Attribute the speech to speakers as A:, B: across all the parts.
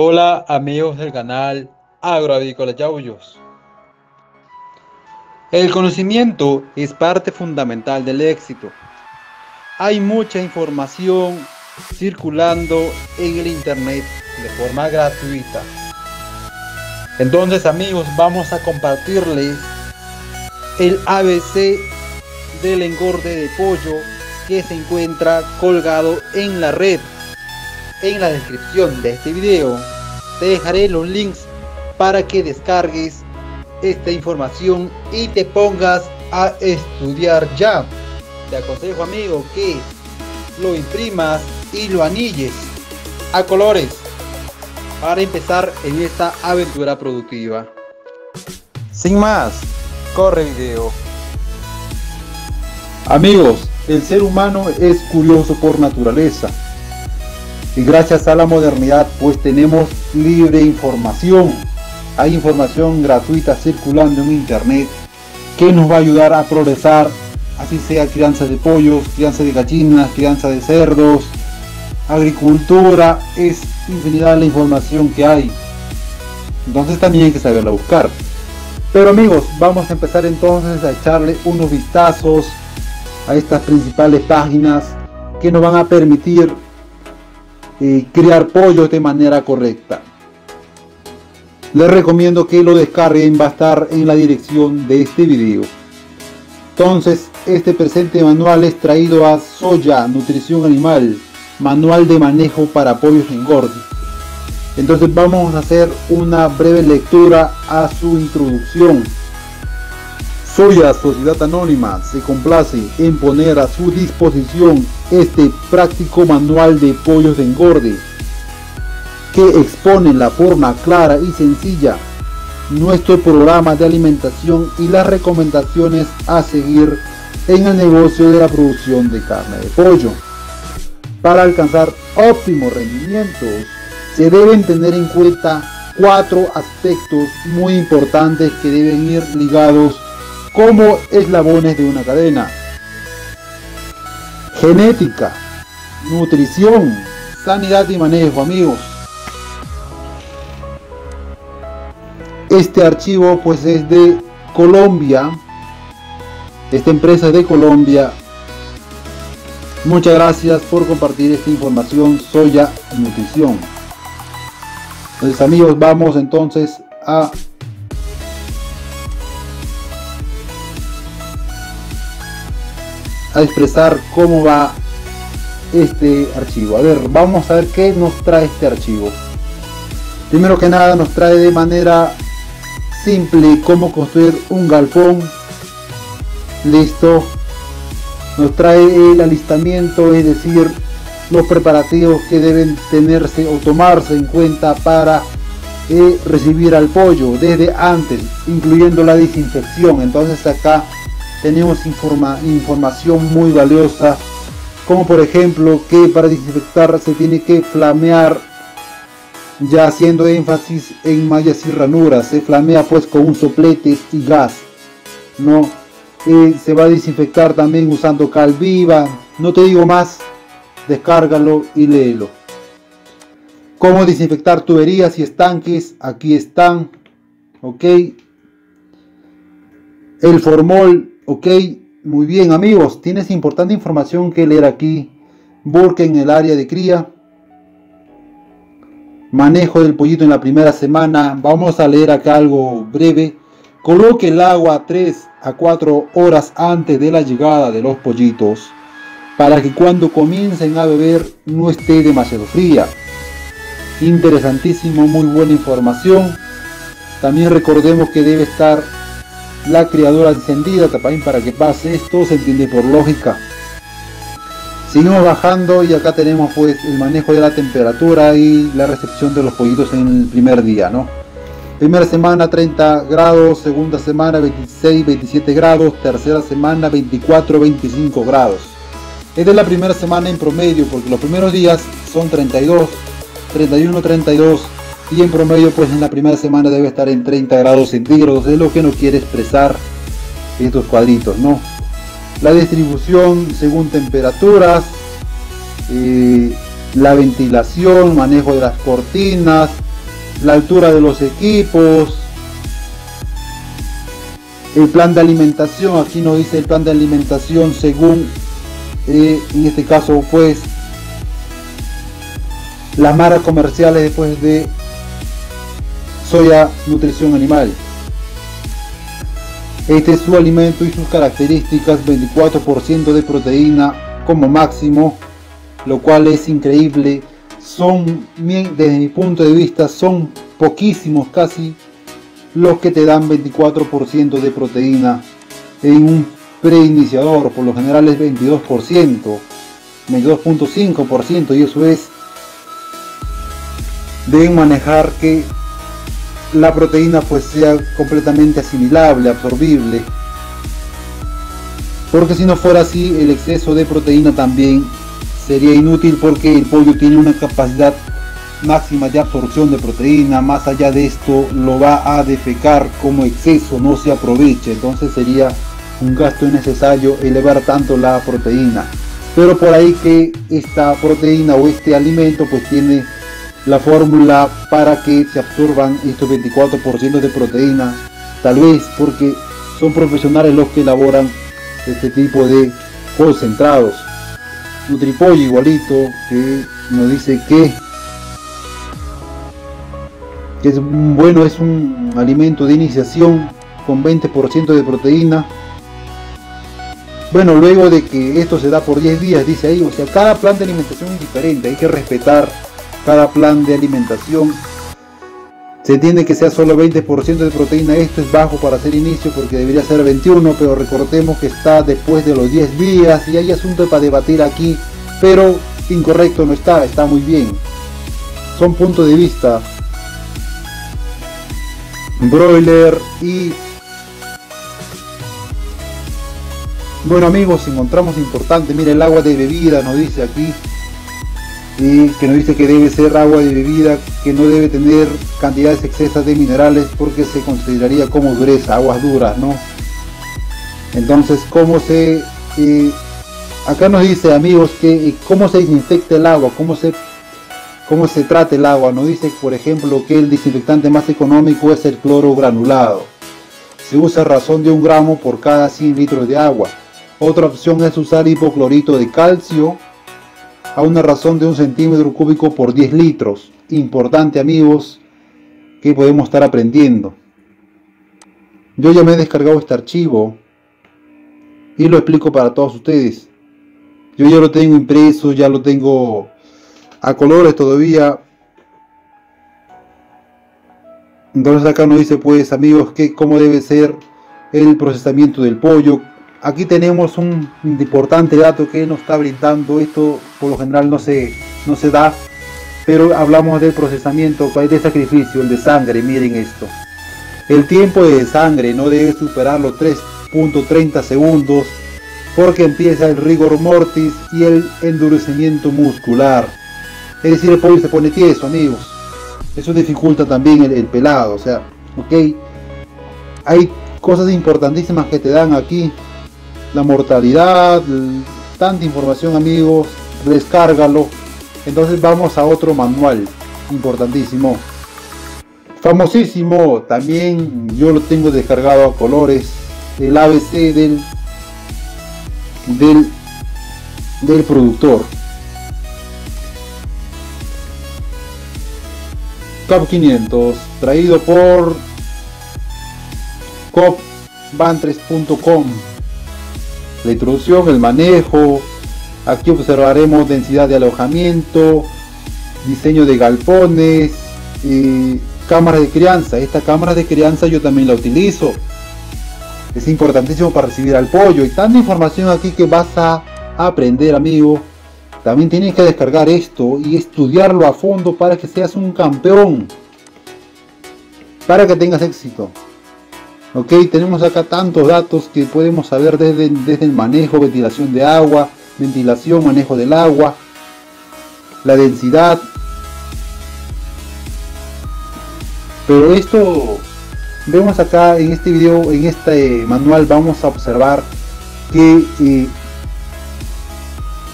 A: Hola amigos del canal Agroavícola Yauyos. El conocimiento es parte fundamental del éxito. Hay mucha información circulando en el internet de forma gratuita. Entonces amigos vamos a compartirles el ABC del engorde de pollo que se encuentra colgado en la red. En la descripción de este video te dejaré los links para que descargues esta información y te pongas a estudiar ya. Te aconsejo amigo que lo imprimas y lo anilles a colores para empezar en esta aventura productiva. Sin más, corre video. Amigos, el ser humano es curioso por naturaleza y gracias a la modernidad pues tenemos libre información. Hay información gratuita circulando en internet que nos va a ayudar a progresar, así sea crianza de pollos, crianza de gallinas, crianza de cerdos, agricultura, es infinidad la información que hay. Entonces también hay que saberla buscar. Pero amigos, vamos a empezar entonces a echarle unos vistazos a estas principales páginas que nos van a permitir eh, crear pollos de manera correcta. Les recomiendo que lo descarguen, va a estar en la dirección de este video. Entonces, este presente manual es traído a Soya Nutrición Animal, manual de manejo para pollos engorde. Entonces vamos a hacer una breve lectura a su introducción. Soya Sociedad Anónima se complace en poner a su disposición este práctico manual de pollos de engorde que expone la forma clara y sencilla nuestro programa de alimentación y las recomendaciones a seguir en el negocio de la producción de carne de pollo. Para alcanzar óptimos rendimientos se deben tener en cuenta cuatro aspectos muy importantes que deben ir ligados como eslabones de una cadena. Genética, nutrición, sanidad y manejo, amigos. Este archivo pues es de Colombia. Esta empresa es de Colombia. Muchas gracias por compartir esta información Soya Nutrición. Entonces amigos, vamos entonces a a expresar cómo va este archivo. A ver, vamos a ver qué nos trae este archivo. Primero que nada nos trae de manera simple cómo construir un galpón. Listo. Nos trae el alistamiento, es decir, los preparativos que deben tenerse o tomarse en cuenta para eh, recibir al pollo desde antes, incluyendo la desinfección. Entonces acá tenemos información muy valiosa como por ejemplo que para desinfectar se tiene que flamear ya haciendo énfasis en mallas y ranuras se flamea pues con un soplete y gas no se va a desinfectar también usando cal viva no te digo más descárgalo y léelo. Cómo desinfectar tuberías y estanques aquí están ok. El formol Ok, muy bien amigos, tienes importante información que leer aquí. Busquen en el área de cría. Manejo del pollito en la primera semana. Vamos a leer acá algo breve. Coloque el agua 3 a 4 horas antes de la llegada de los pollitos para que cuando comiencen a beber no esté demasiado fría. Interesantísimo, muy buena información. También recordemos que debe estar la criadora encendida también para que pase esto se entiende por lógica. Seguimos bajando y acá tenemos pues el manejo de la temperatura y la recepción de los pollitos en el primer día no primera semana 30 grados segunda semana 26 27 grados tercera semana 24 25 grados. Esta es la primera semana en promedio porque los primeros días son 32 31 32 y en promedio pues en la primera semana debe estar en 30 grados centígrados es lo que nos quiere expresar estos cuadritos no la distribución según temperaturas eh, la ventilación manejo de las cortinas la altura de los equipos, el plan de alimentación, aquí nos dice el plan de alimentación según, eh, en este caso pues, las marcas comerciales después de soya nutrición animal. Este es su alimento y sus características, 24% de proteína como máximo, lo cual es increíble. Son, desde mi punto de vista, son poquísimos casi los que te dan 24% de proteína en un preiniciador, por lo general es 22%, 22.5% y eso es deben manejar que la proteína pues sea completamente asimilable, absorbible. Porque si no fuera así, el exceso de proteína también sería inútil porque el pollo tiene una capacidad máxima de absorción de proteína. Más allá de esto, lo va a defecar como exceso, no se aprovecha. Entonces sería un gasto innecesario elevar tanto la proteína. Pero por ahí que esta proteína o este alimento pues tiene la fórmula para que se absorban estos 24% de proteína, tal vez porque son profesionales los que elaboran este tipo de concentrados. Nutripollo igualito que nos dice que, es bueno, es un alimento de iniciación con 20% de proteína. Bueno, luego de que esto se da por 10 días, dice ahí, o sea, cada plan de alimentación es diferente, hay que respetar cada plan de alimentación. Se entiende que sea solo 20% de proteína, esto es bajo para hacer inicio porque debería ser 21, pero recordemos que está después de los 10 días y hay asunto para debatir aquí, pero incorrecto no está, está muy bien. Son puntos de vista. Broiler y bueno amigos encontramos importante mira el agua de bebida nos dice aquí y que nos dice que debe ser agua de bebida, que no debe tener cantidades excesas de minerales porque se consideraría como dureza, aguas duras, ¿no? Entonces, ¿cómo se... Eh, acá nos dice, amigos, que eh, cómo se desinfecta el agua, cómo se, cómo se trata el agua. Nos dice, por ejemplo, que el desinfectante más económico es el cloro granulado. Se usa razón de un gramo por cada 100 litros de agua. Otra opción es usar hipoclorito de calcio a una razón de un centímetro cúbico por 10 litros. Importante amigos, que podemos estar aprendiendo. Yo ya me he descargado este archivo y lo explico para todos ustedes. Yo ya lo tengo impreso, ya lo tengo a colores todavía. Entonces acá nos dice pues amigos que cómo debe ser el procesamiento del pollo, Aquí tenemos un importante dato que nos está brindando. Esto por lo general no se, no se da, pero hablamos del procesamiento, de sacrificio, el de sangre. Miren esto. El tiempo de sangre no debe superar los 3.30 segundos porque empieza el rigor mortis y el endurecimiento muscular. Es decir, el pollo se pone tieso, amigos. Eso dificulta también el, el pelado. O sea, ok. Hay cosas importantísimas que te dan aquí la mortalidad, tanta información amigos, descárgalo. Entonces vamos a otro manual importantísimo. Famosísimo, también yo lo tengo descargado a colores. El ABC del, del, del productor. COP 500, traído por copbantres.com la introducción, el manejo. Aquí observaremos densidad de alojamiento, diseño de galpones, y cámaras de crianza. Esta cámara de crianza yo también la utilizo. Es importantísimo para recibir al pollo. Y tanta información aquí que vas a aprender, amigo. También tienes que descargar esto y estudiarlo a fondo para que seas un campeón. Para que tengas éxito. Ok, tenemos acá tantos datos que podemos saber desde, desde el manejo, ventilación de agua, ventilación, manejo del agua, la densidad. Pero esto, vemos acá en este video, en este manual, vamos a observar que eh,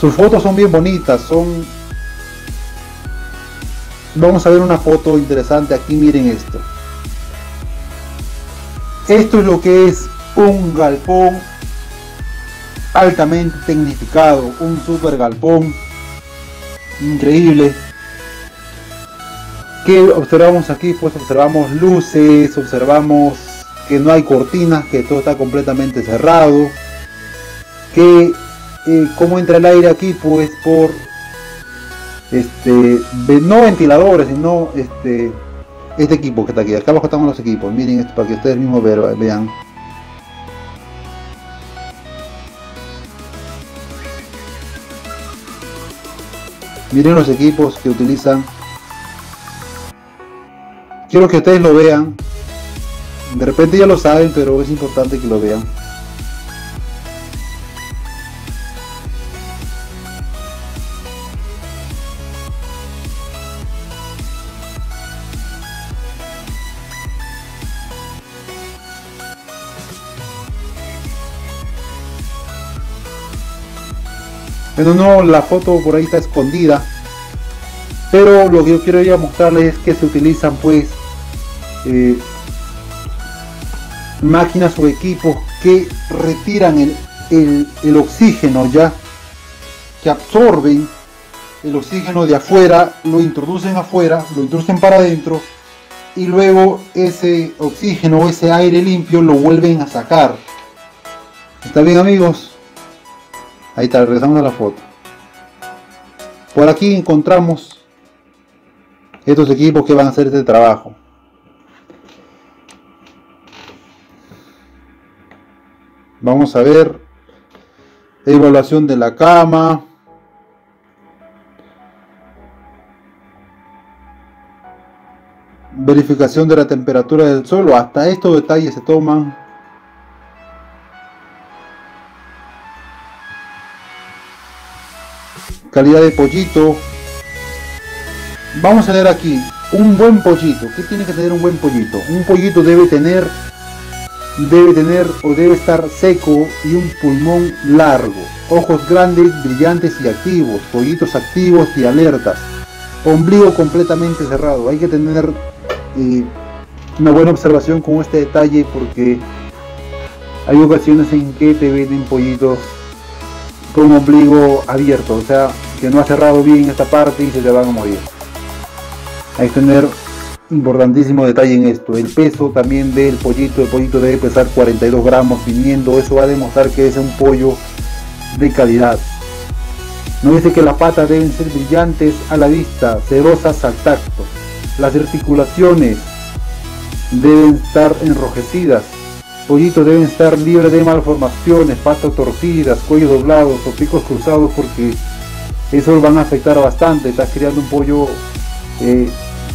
A: sus fotos son bien bonitas, son vamos a ver una foto interesante aquí miren esto esto es lo que es un galpón altamente tecnificado un super galpón increíble que observamos aquí pues observamos luces observamos que no hay cortinas que todo está completamente cerrado que eh, como entra el aire aquí pues por este no ventiladores sino este este equipo que está aquí acá abajo están los equipos miren esto para que ustedes mismos vean. Miren los equipos que utilizan. Quiero que ustedes lo vean. De repente ya lo saben pero es importante que lo vean Bueno, no, la foto por ahí está escondida. Pero lo que yo quiero ya mostrarles es que se utilizan pues eh, máquinas o equipos que retiran el, el oxígeno ya, que absorben el oxígeno de afuera, lo introducen afuera, lo introducen para adentro y luego ese oxígeno, ese aire limpio lo vuelven a sacar. ¿Está bien amigos? Ahí está, regresamos a la foto. Por aquí encontramos estos equipos que van a hacer este trabajo. Vamos a ver evaluación de la cama. Verificación de la temperatura del suelo. Hasta estos detalles se toman calidad de pollito. Vamos a ver aquí, un buen pollito. ¿Qué tiene que tener un buen pollito? Un pollito debe tener, debe tener o debe estar seco y un pulmón largo. Ojos grandes, brillantes y activos. Pollitos activos y alertas. Ombligo completamente cerrado. Hay que tener eh, una buena observación con este detalle porque hay ocasiones en que te venden pollitos con ombligo abierto, o sea, que no ha cerrado bien esta parte y se te van a morir. Hay que tener importantísimo detalle en esto. El peso también del pollito, el pollito debe pesar 42 gramos viniendo, eso va a demostrar que es un pollo de calidad. No dice que las patas deben ser brillantes a la vista, cerosas al tacto. Las articulaciones deben estar enrojecidas, pollitos deben estar libres de malformaciones, patas torcidas, cuellos doblados o picos cruzados porque eso van a afectar bastante. Estás criando un pollo eh,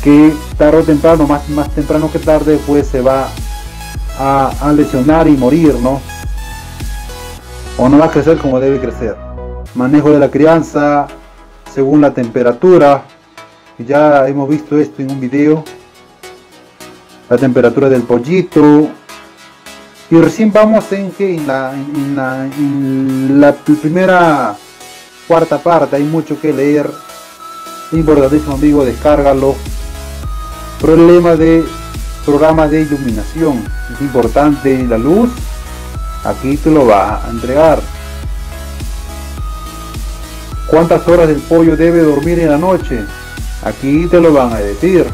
A: que tarde o temprano, más, más temprano que tarde, pues se va a, lesionar y morir, ¿no? O no va a crecer como debe crecer. Manejo de la crianza según la temperatura. Ya hemos visto esto en un video. La temperatura del pollito, y recién vamos en que en la, en la, primera cuarta parte hay mucho que leer. Importantísimo amigo, descárgalo. Problema de programa de iluminación. Es importante la luz. Aquí te lo va a entregar. ¿Cuántas horas el pollo debe dormir en la noche? Aquí te lo van a decir.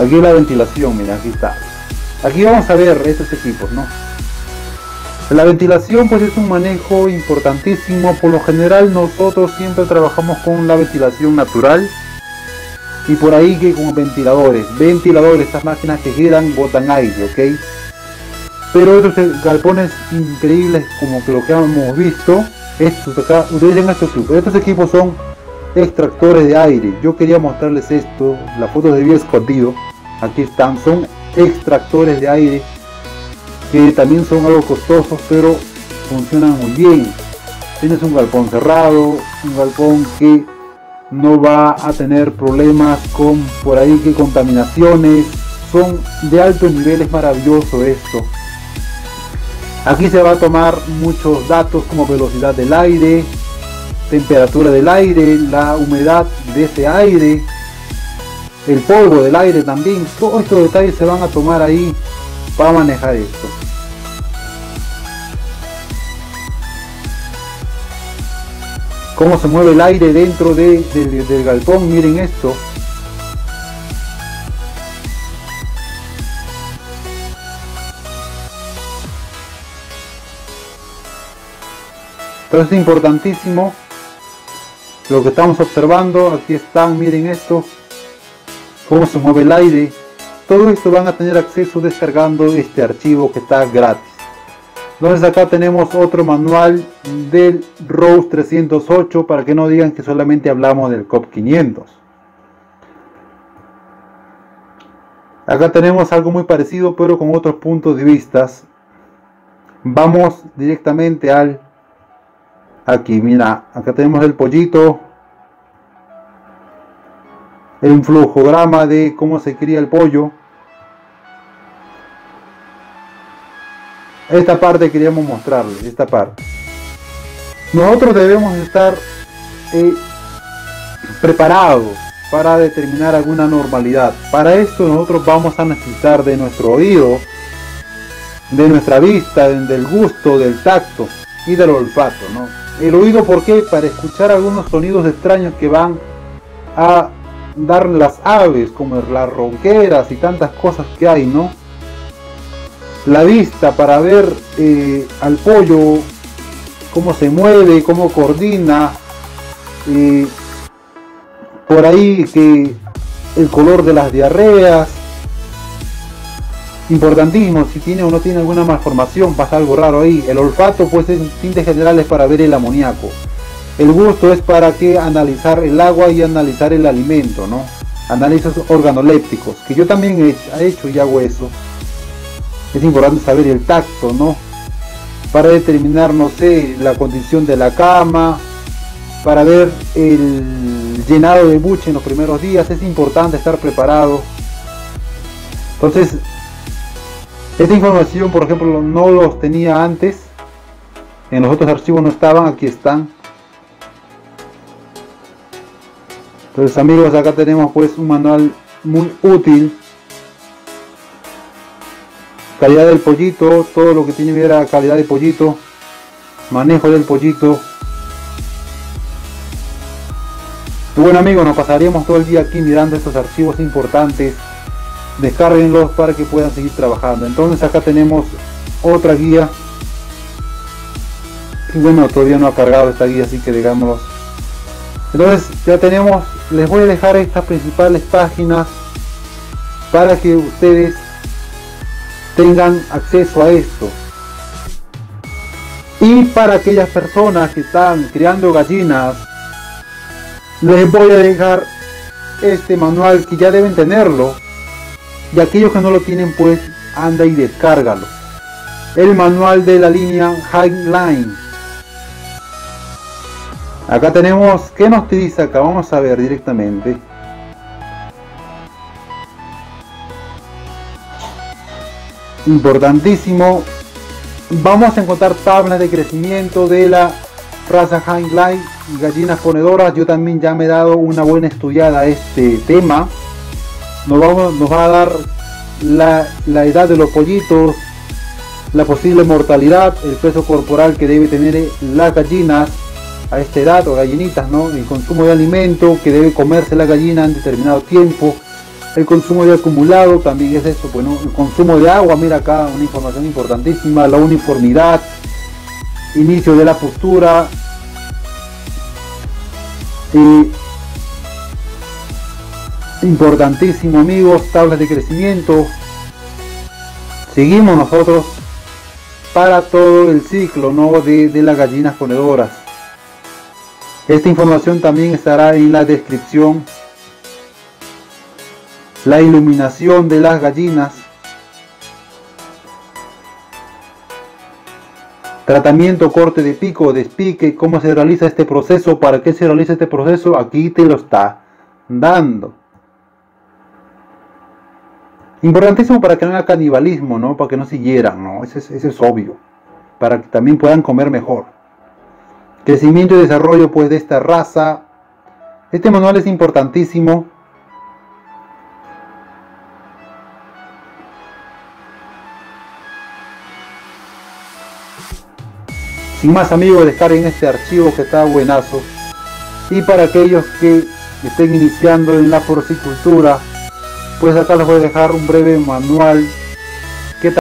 A: Aquí la ventilación, mira, aquí está. Aquí vamos a ver estos equipos, ¿no? La ventilación pues es un manejo importantísimo. Por lo general nosotros siempre trabajamos con la ventilación natural. Y por ahí que con ventiladores. Ventiladores, estas máquinas que giran, botan aire, ¿ok? Pero estos galpones increíbles como que lo que hemos visto, estos acá, utilizan estos equipos. Estos equipos son extractores de aire. Yo quería mostrarles esto, la foto de bien escondido. Aquí están, son extractores de aire que también son algo costosos, pero funcionan muy bien. Tienes un galpón cerrado, un galpón que no va a tener problemas con por ahí que contaminaciones. Son de alto nivel, es maravilloso esto. Aquí se va a tomar muchos datos como velocidad del aire, temperatura del aire, la humedad de ese aire, el polvo del aire también. Todos estos detalles se van a tomar ahí para manejar esto. Cómo se mueve el aire dentro del galpón, miren esto. Entonces es importantísimo lo que estamos observando. Aquí están, miren esto, cómo se mueve el aire. Todo esto van a tener acceso descargando este archivo que está gratis. Entonces acá tenemos otro manual del ROSE 308 para que no digan que solamente hablamos del COP 500. Acá tenemos algo muy parecido pero con otros puntos de vista. Vamos directamente al aquí mira acá tenemos el pollito el flujograma de cómo se cría el pollo esta parte queríamos mostrarles esta parte nosotros debemos estar eh, preparados para determinar alguna normalidad para esto nosotros vamos a necesitar de nuestro oído de nuestra vista del gusto del tacto y del olfato ¿no? El oído, ¿por qué? Para escuchar algunos sonidos extraños que van a dar las aves, como las ronqueras y tantas cosas que hay, ¿no? La vista para ver eh, al pollo, cómo se mueve, cómo coordina. Por ahí que el color de las diarreas, importantísimo, si tiene o no tiene alguna malformación, pasa algo raro ahí. El olfato pues es tintes generales para ver el amoníaco. El gusto es para que analizar el agua y analizar el alimento, ¿no? Análisis organolépticos, que yo también he hecho y hago eso. Es importante saber el tacto, ¿no? Para determinar, no sé, la condición de la cama, para ver el llenado de buche en los primeros días, es importante estar preparado. Entonces, esta información, por ejemplo, no los tenía antes. En los otros archivos no estaban, aquí están. Entonces amigos, acá tenemos pues un manual muy útil. Calidad del pollito, todo lo que tiene que ver a calidad de pollito. Manejo del pollito. Bueno amigos, nos pasaríamos todo el día aquí mirando estos archivos importantes descarguenlos para que puedan seguir trabajando entonces acá tenemos otra guía y bueno todavía no ha cargado esta guía así que digámoslo entonces ya tenemos les voy a dejar estas principales páginas para que ustedes tengan acceso a esto. Y para aquellas personas que están criando gallinas les voy a dejar este manual que ya deben tenerlo. Y aquellos que no lo tienen pues anda y descárgalo. El manual de la línea Highline acá tenemos ¿qué nos dice acá? vamos a ver directamente. Importantísimo. Vamos a encontrar tablas de crecimiento de la raza Highline gallinas ponedoras. Yo también ya me he dado una buena estudiada a este tema. Nos, vamos, nos va a dar la, edad de los pollitos, la posible mortalidad, el peso corporal que debe tener las gallinas a esta edad o gallinitas, ¿no? El consumo de alimento que debe comerse la gallina en determinado tiempo, el consumo de acumulado también es eso, bueno, el consumo de agua, mira acá una información importantísima, la uniformidad, inicio de la postura, y importantísimo amigos, tablas de crecimiento. Seguimos nosotros para todo el ciclo ¿no? de, de las gallinas ponedoras. Esta información también estará en la descripción. La iluminación de las gallinas. Tratamiento, corte de pico, despique, cómo se realiza este proceso, para qué se realiza este proceso, aquí te lo está dando. Importantísimo para que no haya canibalismo, ¿no? Para que no se hieran, ¿no? Ese es, es obvio. Para que también puedan comer mejor. Crecimiento y desarrollo pues de esta raza. Este manual es importantísimo. Sin más amigos, descarguen este archivo que está buenazo. Y para aquellos que estén iniciando en la porcicultura, pues acá les voy a dejar un breve manual